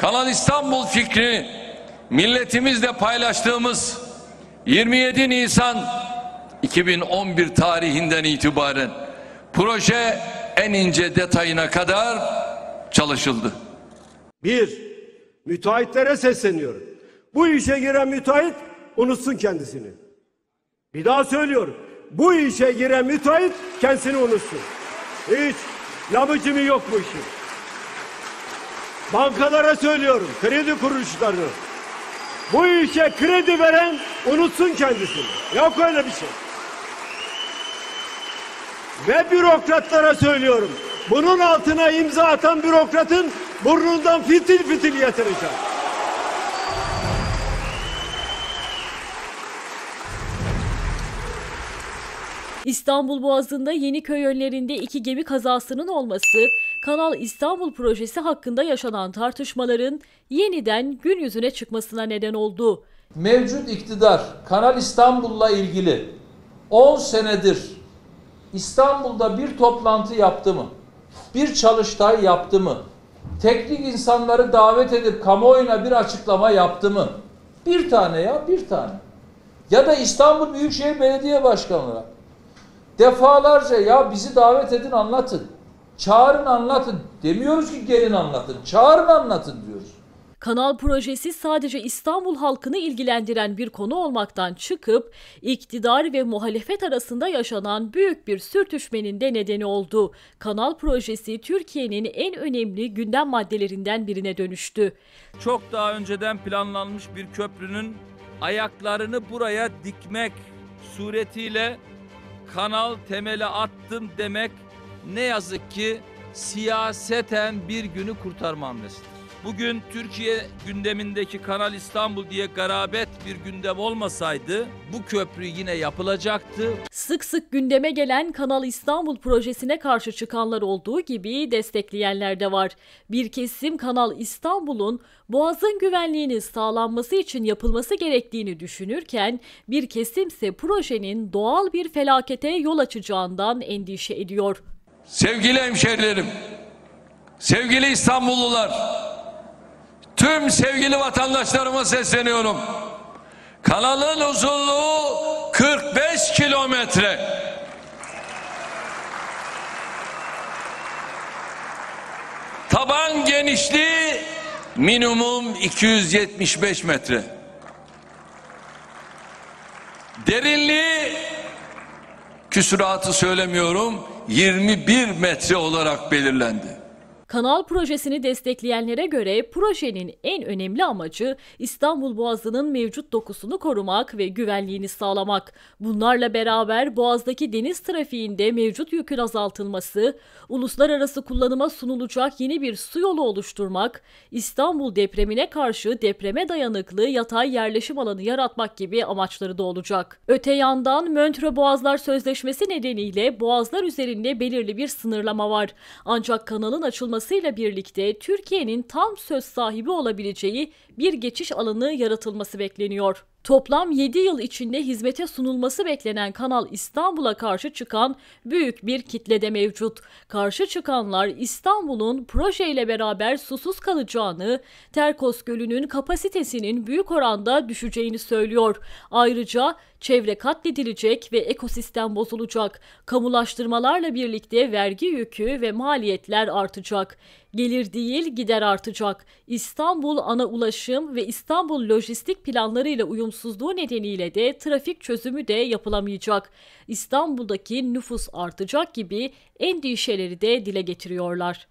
Kanal İstanbul fikri milletimizle paylaştığımız 27 Nisan 2011 tarihinden itibaren proje en ince detayına kadar çalışıldı. Bir, müteahhitlere sesleniyorum. Bu işe giren müteahhit unutsun kendisini. Bir daha söylüyorum. Bu işe giren müteahhit kendisini unutsun. Hiç lamıcımı yok bu işin. Bankalara söylüyorum, kredi kuruluşlarına. Bu işe kredi veren unutsun kendisini. Yok öyle bir şey. Ve bürokratlara söylüyorum. Bunun altına imza atan bürokratın burnundan fitil fitil yatıracak. İstanbul Boğazı'nda Yeniköy yönlerinde iki gemi kazasının olması, Kanal İstanbul projesi hakkında yaşanan tartışmaların yeniden gün yüzüne çıkmasına neden oldu. Mevcut iktidar Kanal İstanbul'la ilgili 10 senedir İstanbul'da bir toplantı yaptı mı? Bir çalıştay yaptı mı? Teknik insanları davet edip kamuoyuna bir açıklama yaptı mı? Bir tane ya bir tane. Ya da İstanbul Büyükşehir Belediye Başkanı olarak defalarca ya bizi davet edin anlatın. Çağırın anlatın. Demiyoruz ki gelin anlatın. Çağırın anlatın diyoruz. Kanal projesi sadece İstanbul halkını ilgilendiren bir konu olmaktan çıkıp iktidar ve muhalefet arasında yaşanan büyük bir sürtüşmenin de nedeni oldu. Kanal projesi Türkiye'nin en önemli gündem maddelerinden birine dönüştü. çok daha önceden planlanmış bir köprünün ayaklarını buraya dikmek suretiyle kanal temeli attım demek ne yazık ki siyaseten bir günü kurtarma hamlesidir. Bugün Türkiye gündemindeki Kanal İstanbul diye garabet bir gündem olmasaydı bu köprü yine yapılacaktı. Sık sık gündeme gelen Kanal İstanbul projesine karşı çıkanlar olduğu gibi destekleyenler de var. Bir kesim Kanal İstanbul'un Boğaz'ın güvenliğinin sağlanması için yapılması gerektiğini düşünürken bir kesimse projenin doğal bir felakete yol açacağından endişe ediyor. Sevgili hemşehrilerim, sevgili İstanbullular, tüm sevgili vatandaşlarıma sesleniyorum. Kanalın uzunluğu 45 kilometre. Taban genişliği minimum 275 metre. Derinliği küsuratı söylemiyorum 21 metre olarak belirlendi. Kanal projesini destekleyenlere göre projenin en önemli amacı İstanbul Boğazı'nın mevcut dokusunu korumak ve güvenliğini sağlamak. Bunlarla beraber Boğaz'daki deniz trafiğinde mevcut yükün azaltılması, uluslararası kullanıma sunulacak yeni bir su yolu oluşturmak, İstanbul depremine karşı depreme dayanıklı yatay yerleşim alanı yaratmak gibi amaçları da olacak. Öte yandan Montreux Boğazlar Sözleşmesi nedeniyle boğazlar üzerinde belirli bir sınırlama var. Ancak kanalın açılması ile birlikte Türkiye'nin tam söz sahibi olabileceği bir geçiş alanı yaratılması bekleniyor. Toplam 7 yıl içinde hizmete sunulması beklenen Kanal İstanbul'a karşı çıkan büyük bir kitle de mevcut. Karşı çıkanlar İstanbul'un projeyle beraber susuz kalacağını, Terkos Gölü'nün kapasitesinin büyük oranda düşeceğini söylüyor. Ayrıca çevre katledilecek ve ekosistem bozulacak. Kamulaştırmalarla birlikte vergi yükü ve maliyetler artacak. Gelir değil gider artacak. İstanbul ana ulaşım ve İstanbul lojistik planlarıyla uyumsuzluğu nedeniyle de trafik çözümü de yapılamayacak. İstanbul'daki nüfus artacak gibi endişeleri de dile getiriyorlar.